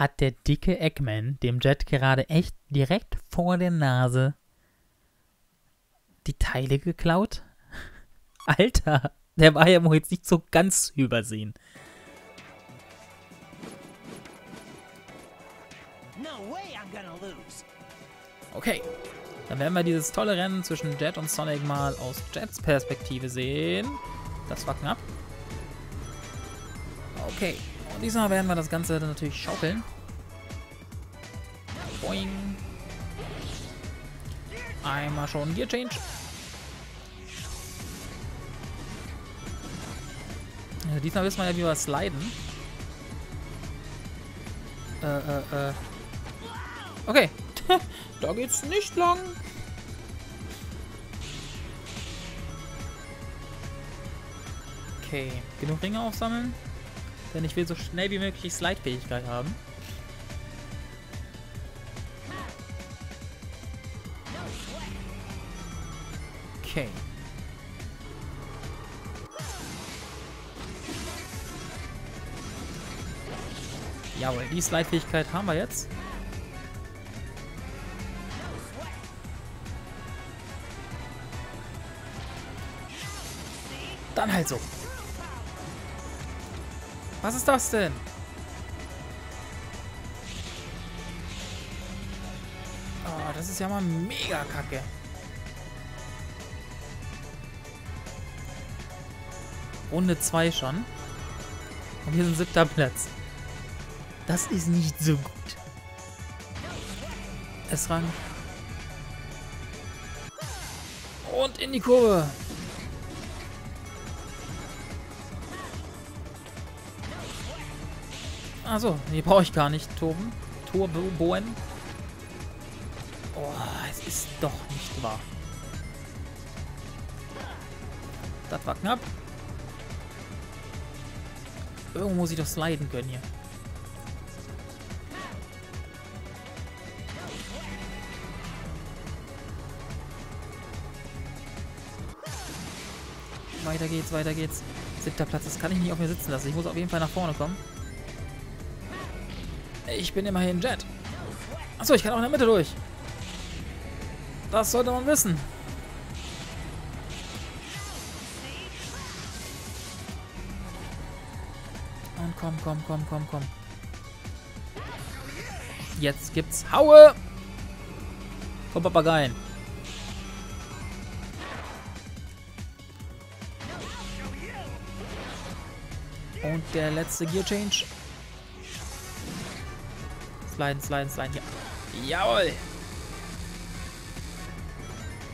hat der dicke Eggman dem Jet gerade echt direkt vor der Nase die Teile geklaut? Alter, der war ja wohl jetzt nicht so ganz übersehen. Okay, dann werden wir dieses tolle Rennen zwischen Jet und Sonic mal aus Jets Perspektive sehen. Das war knapp. Okay, diesmal werden wir das Ganze dann natürlich schaukeln. Boing. Einmal schon Gear Change. Also diesmal wissen wir ja, wie wir sliden. Äh, äh, äh. Okay. da geht's nicht lang. Okay. Genug Ringe aufsammeln. Denn ich will so schnell wie möglich Slide-Fähigkeit haben. Okay. Jawohl, die Slide-Fähigkeit haben wir jetzt. Dann halt so. Was ist das denn? Oh, das ist ja mal mega kacke. Runde 2 schon. Und hier sind siebter Platz. Das ist nicht so gut. S-Rang. Und in die Kurve. Achso, die brauche ich gar nicht, Toben. Turboen. Oh, es ist doch nicht wahr. Das war knapp. Irgendwo muss ich doch sliden können hier. Weiter geht's, weiter geht's. Siebter Platz, das kann ich nicht auf mir sitzen lassen. Ich muss auf jeden Fall nach vorne kommen. Ich bin immerhin Jet. Achso, ich kann auch in der Mitte durch. Das sollte man wissen. Und komm, komm, komm, komm, komm. Jetzt gibt's Haue! Vom Papageien. Und der letzte Gear Change. Sliden, sliden, sliden. Ja. Jawohl.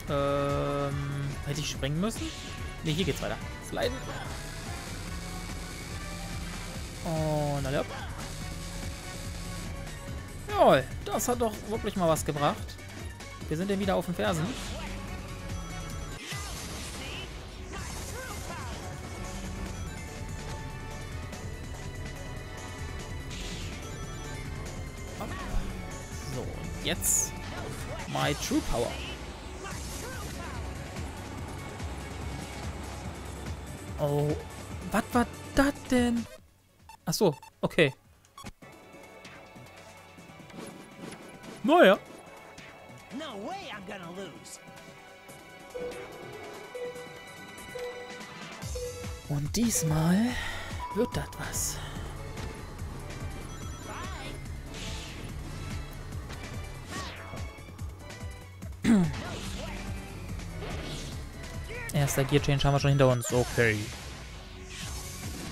Ähm, hätte ich springen müssen? Ne, hier geht's weiter. Sliden. Und hopp. Jawohl, das hat doch wirklich mal was gebracht. Wir sind ja wieder auf den Fersen. Jetzt My True Power. Oh, was war das denn? Ach so, okay. Naja. No way I'm gonna lose. Und diesmal wird das was. Erster Gear Change haben wir schon hinter uns. Okay.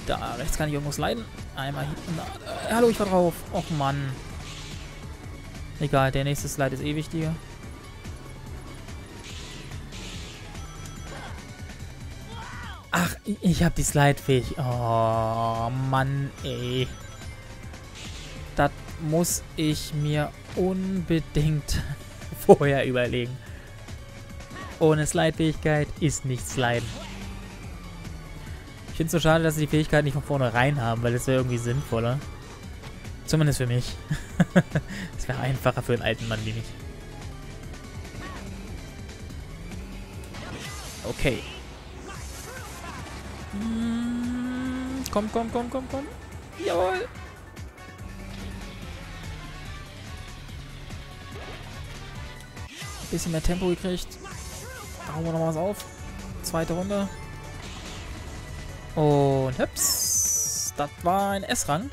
Da rechts kann ich irgendwas leiden. Einmal hinten. Äh, hallo, ich war drauf. Och Mann. Egal, der nächste Slide ist eh wichtiger. Ach, ich habe die Slide fähig. Oh, Mann, ey. Das muss ich mir unbedingt vorher überlegen. Ohne Slide-Fähigkeit ist nichts Sliden. Ich finde es so schade, dass sie die Fähigkeit nicht von vornherein haben, weil das wäre irgendwie sinnvoller. Zumindest für mich. das wäre einfacher für einen alten Mann wie mich. Okay. Mm, komm, komm, komm, komm, komm. Jawohl. Bisschen mehr Tempo gekriegt. Hauen wir noch was auf. Zweite Runde. Und hüps. Das war ein S-Rang.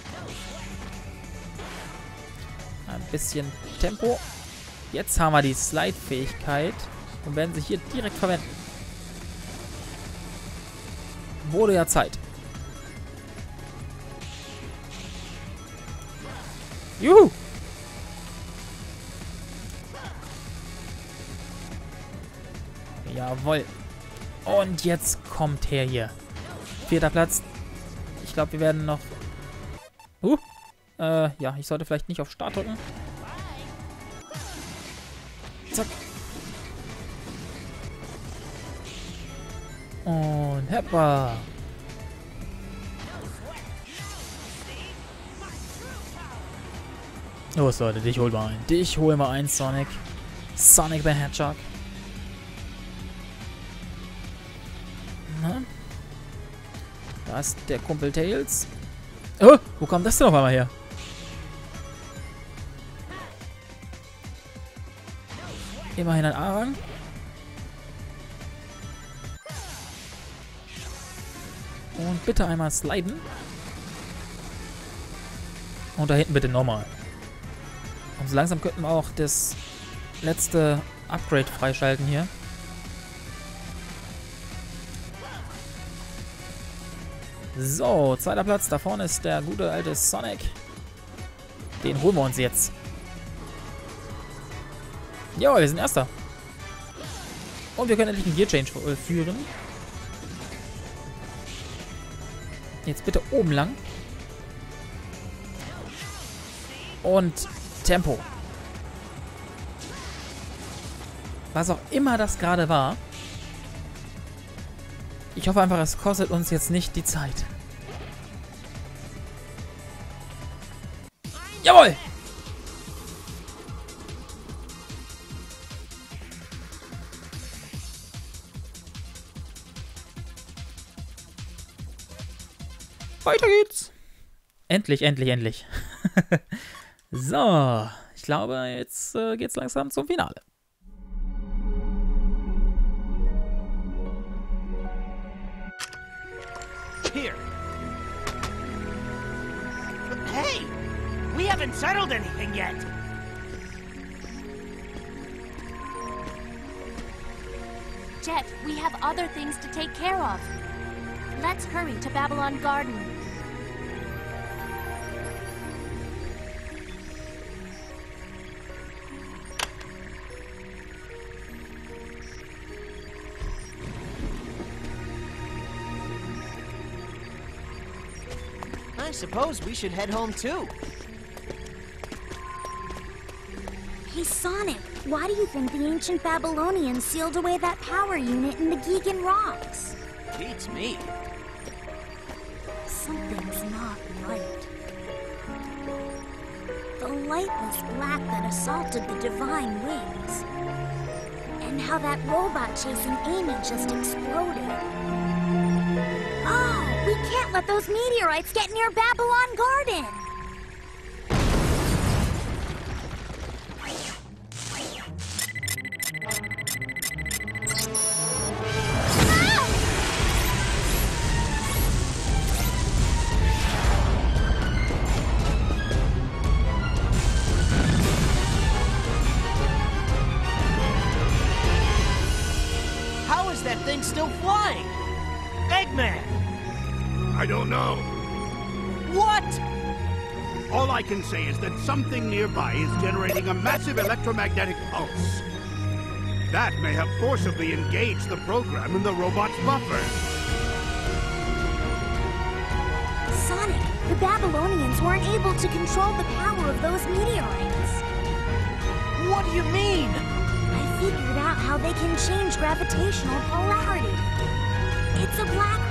Ein bisschen Tempo. Jetzt haben wir die Slide-Fähigkeit und werden sie hier direkt verwenden. Wurde ja Zeit. Juhu! Jawoll. Und jetzt kommt her hier. Vierter Platz. Ich glaube, wir werden noch... Uh, äh, ja, ich sollte vielleicht nicht auf Start drücken. Zack. Und heppa. Los Leute, dich hol mal ein. Dich hol mal ein, Sonic. Sonic the Hedgehog. Na? Da ist der Kumpel Tails. Oh, wo kommt das denn auf einmal her? Immerhin ein A-Rang. Und bitte einmal sliden. Und da hinten bitte nochmal. Und so langsam könnten wir auch das letzte Upgrade freischalten hier. So, zweiter Platz. Da vorne ist der gute alte Sonic. Den holen wir uns jetzt. Ja, wir sind Erster. Und wir können endlich einen Gear Change führen. Jetzt bitte oben lang. Und Tempo. Was auch immer das gerade war. Ich hoffe einfach, es kostet uns jetzt nicht die Zeit. Jawohl! Weiter geht's. Endlich, endlich, endlich. so, ich glaube, jetzt äh, geht's langsam zum Finale. Hey! We haven't settled anything yet! Jet, we have other things to take care of. Let's hurry to Babylon Garden. Suppose we should head home too. Hey, Sonic, why do you think the ancient Babylonians sealed away that power unit in the Geegan Rocks? Beats me. Something's not right. The lightless black that assaulted the Divine Wings. And how that robot chasing Amy just exploded. Oh, we can't let those meteorites get near Babylon Garden! I don't know. What? All I can say is that something nearby is generating a massive electromagnetic pulse. That may have forcibly engaged the program in the robot's buffer. Sonic, the Babylonians weren't able to control the power of those meteorites. What do you mean? I figured out how they can change gravitational polarity. It's a black hole. The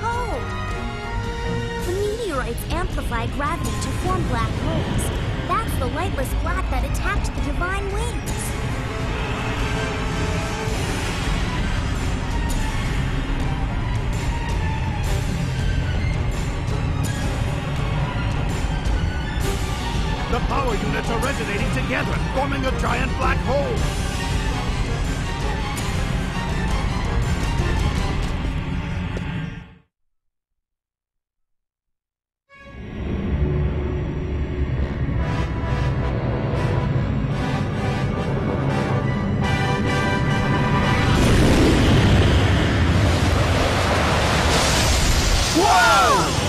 amplify gravity to form black holes. That's the lightless black that attacked the Divine Wings. The power units are resonating together, forming a giant black hole. Whoa!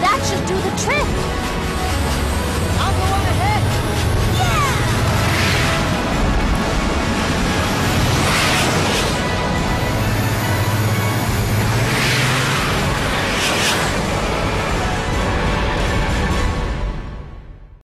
That should do the trick.